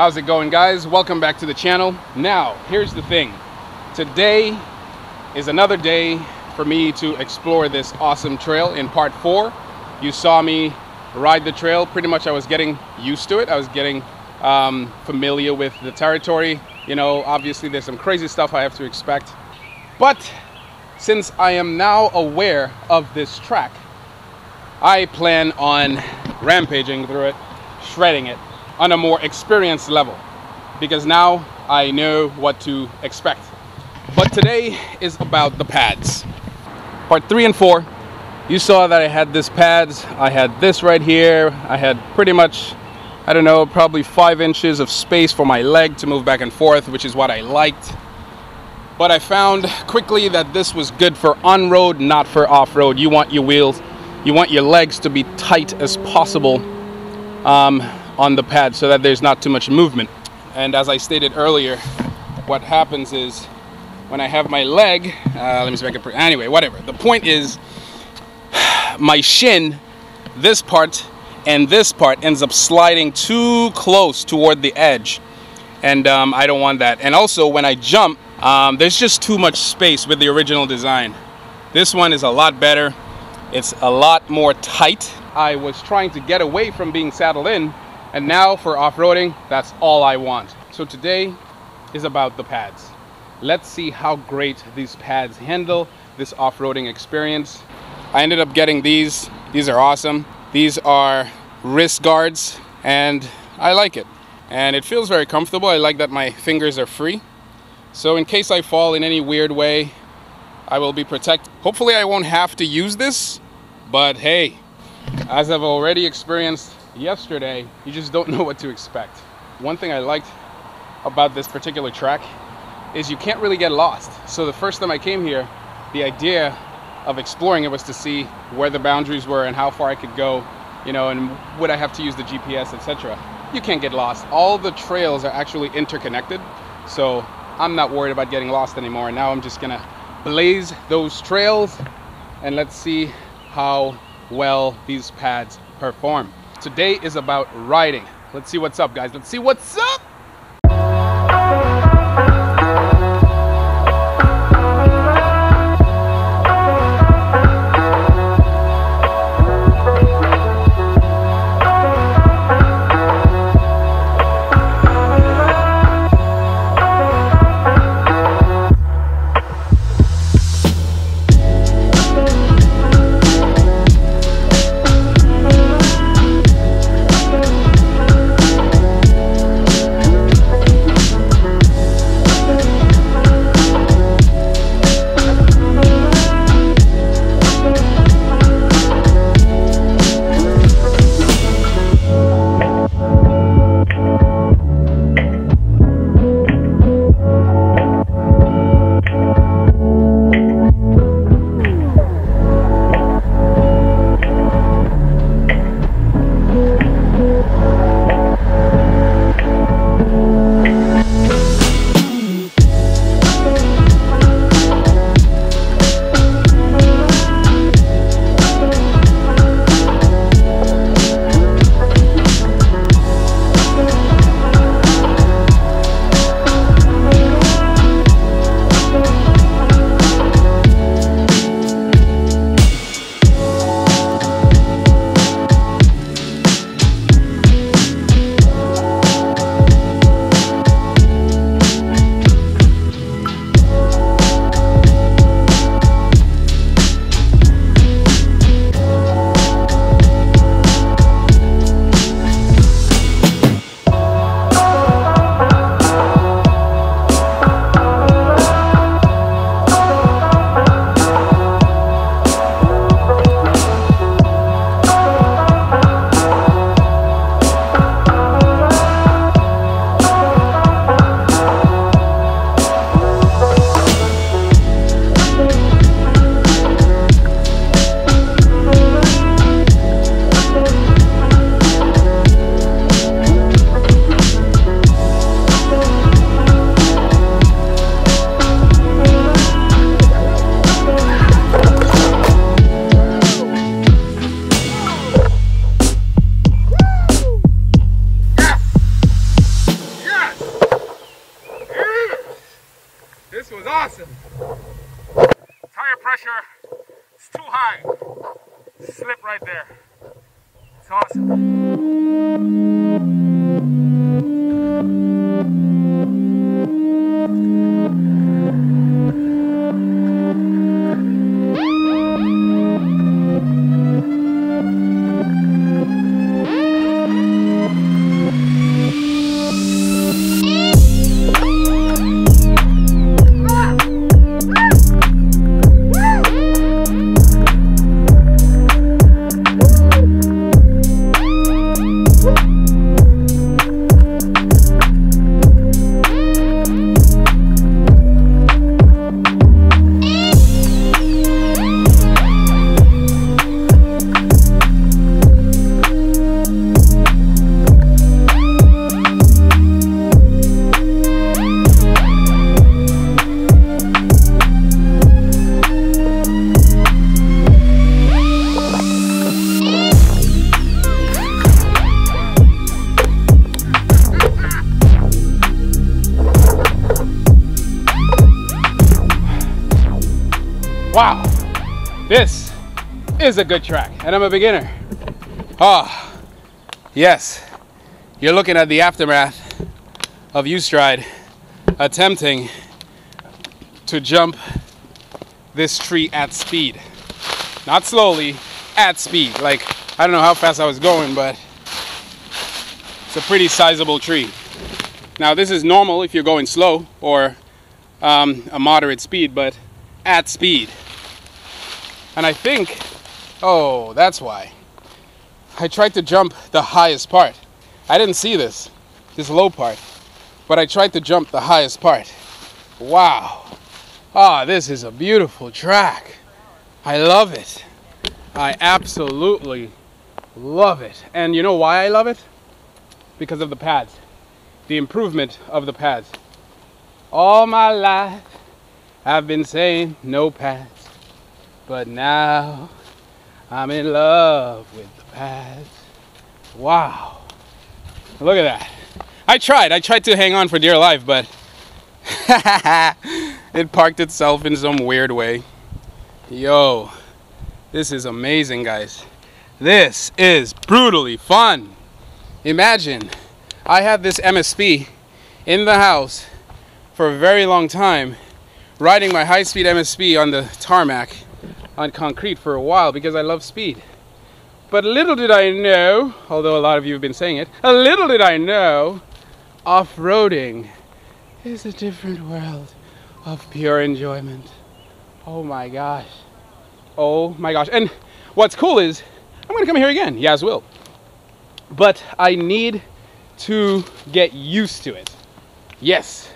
How's it going guys? Welcome back to the channel. Now, here's the thing. Today is another day for me to explore this awesome trail in part four. You saw me ride the trail. Pretty much I was getting used to it. I was getting um, familiar with the territory. You know, obviously there's some crazy stuff I have to expect. But since I am now aware of this track, I plan on rampaging through it, shredding it on a more experienced level because now I know what to expect. But today is about the pads. Part three and four, you saw that I had this pads, I had this right here, I had pretty much, I don't know, probably five inches of space for my leg to move back and forth, which is what I liked. But I found quickly that this was good for on-road, not for off-road. You want your wheels, you want your legs to be tight as possible. Um, on the pad so that there's not too much movement. And as I stated earlier, what happens is when I have my leg, uh, let me see if I can, anyway, whatever. The point is my shin, this part and this part ends up sliding too close toward the edge. And um, I don't want that. And also when I jump, um, there's just too much space with the original design. This one is a lot better. It's a lot more tight. I was trying to get away from being saddled in and now for off-roading, that's all I want. So today is about the pads. Let's see how great these pads handle this off-roading experience. I ended up getting these. These are awesome. These are wrist guards and I like it. And it feels very comfortable. I like that my fingers are free. So in case I fall in any weird way, I will be protected. Hopefully I won't have to use this, but hey, as I've already experienced yesterday, you just don't know what to expect. One thing I liked about this particular track is you can't really get lost. So the first time I came here, the idea of exploring it was to see where the boundaries were and how far I could go, you know, and would I have to use the GPS, etc. You can't get lost. All the trails are actually interconnected. So I'm not worried about getting lost anymore. And now I'm just gonna blaze those trails and let's see how well these pads perform. Today is about riding. Let's see what's up, guys. Let's see what's up. It's too high. Slip right there. It's awesome. Wow, this is a good track, and I'm a beginner. Ah, yes, you're looking at the aftermath of Ustride attempting to jump this tree at speed. Not slowly, at speed. Like, I don't know how fast I was going, but it's a pretty sizable tree. Now, this is normal if you're going slow or um, a moderate speed, but at speed. And I think, oh, that's why. I tried to jump the highest part. I didn't see this, this low part, but I tried to jump the highest part. Wow. Ah, this is a beautiful track. I love it. I absolutely love it. And you know why I love it? Because of the pads. The improvement of the pads. All my life I've been saying no pads, but now I'm in love with the pads. Wow. Look at that. I tried. I tried to hang on for dear life, but it parked itself in some weird way. Yo, this is amazing, guys. This is brutally fun. Imagine I had this MSP in the house for a very long time riding my high-speed MSP on the tarmac on concrete for a while because I love speed. But little did I know, although a lot of you have been saying it, a little did I know, off-roading is a different world of pure enjoyment. Oh my gosh. Oh my gosh. And what's cool is, I'm gonna come here again, Yah's will. But I need to get used to it. Yes,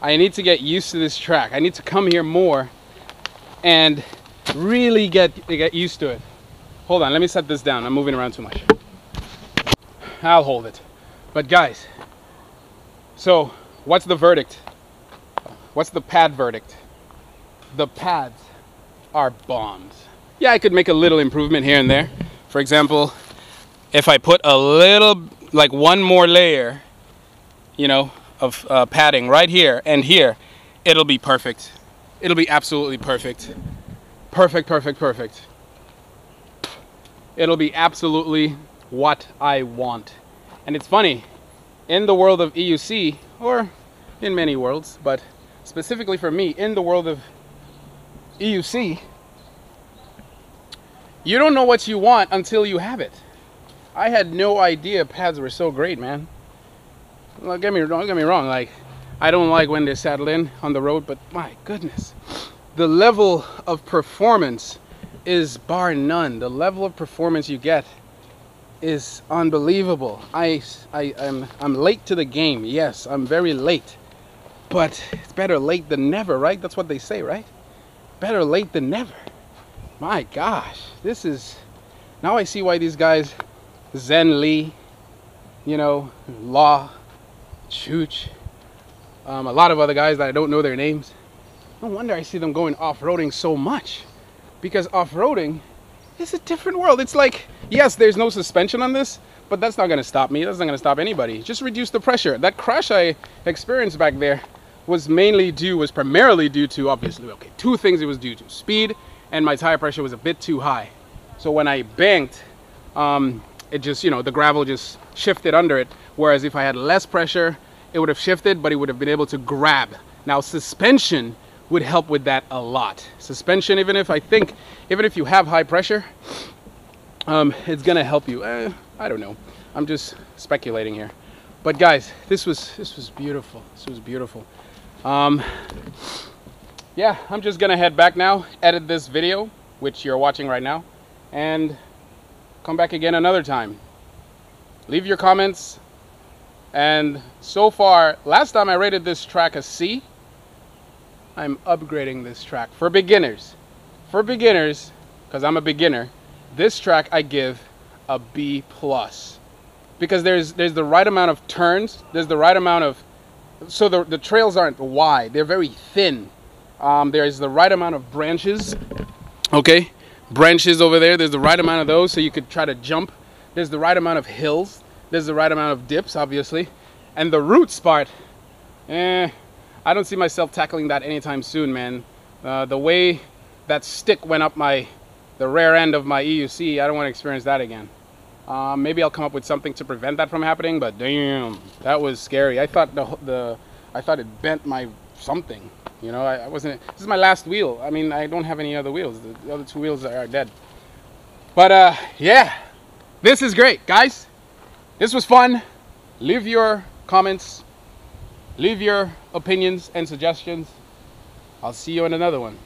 I need to get used to this track. I need to come here more and really get get used to it. Hold on, let me set this down. I'm moving around too much. I'll hold it. But guys, so what's the verdict? What's the pad verdict? The pads are bombs. Yeah, I could make a little improvement here and there. For example, if I put a little, like one more layer, you know, of uh, padding right here and here, it'll be perfect. It'll be absolutely perfect. Perfect, perfect, perfect. It'll be absolutely what I want. And it's funny, in the world of EUC, or in many worlds, but specifically for me, in the world of EUC, you don't know what you want until you have it. I had no idea pads were so great, man. Don't get me get me wrong. Like, I don't like when they saddle in on the road, but my goodness, the level of performance is bar none. The level of performance you get is unbelievable. I, I, I'm, I'm late to the game. Yes, I'm very late. But it's better late than never, right? That's what they say, right? Better late than never. My gosh, this is... Now I see why these guys, Zen Lee, you know, Law, Chooch, um, a lot of other guys that I don't know their names. No wonder I see them going off-roading so much. Because off-roading is a different world. It's like, yes, there's no suspension on this, but that's not going to stop me. That's not going to stop anybody. Just reduce the pressure. That crash I experienced back there was mainly due, was primarily due to, obviously, okay, two things it was due to. Speed and my tire pressure was a bit too high. So when I banked, um, it just you know the gravel just shifted under it. Whereas if I had less pressure it would have shifted but it would have been able to grab. Now suspension would help with that a lot. Suspension even if I think even if you have high pressure um, it's gonna help you. Eh, I don't know. I'm just speculating here. But guys this was this was beautiful. This was beautiful. Um, yeah I'm just gonna head back now edit this video which you're watching right now and come back again another time. Leave your comments. And so far, last time I rated this track a C. I'm upgrading this track for beginners. For beginners, because I'm a beginner, this track I give a B plus. Because there's there's the right amount of turns, there's the right amount of so the, the trails aren't wide, they're very thin. Um, there's the right amount of branches, okay? Branches over there. There's the right amount of those so you could try to jump. There's the right amount of hills. There's the right amount of dips, obviously. And the roots part, eh, I don't see myself tackling that anytime soon, man. Uh, the way that stick went up my, the rear end of my EUC, I don't want to experience that again. Uh, maybe I'll come up with something to prevent that from happening, but damn, that was scary. I thought the, the I thought it bent my something. You know, I, I, wasn't. This is my last wheel. I mean, I don't have any other wheels. The, the other two wheels are, are dead. But uh, yeah, this is great, guys. This was fun. Leave your comments. Leave your opinions and suggestions. I'll see you in another one.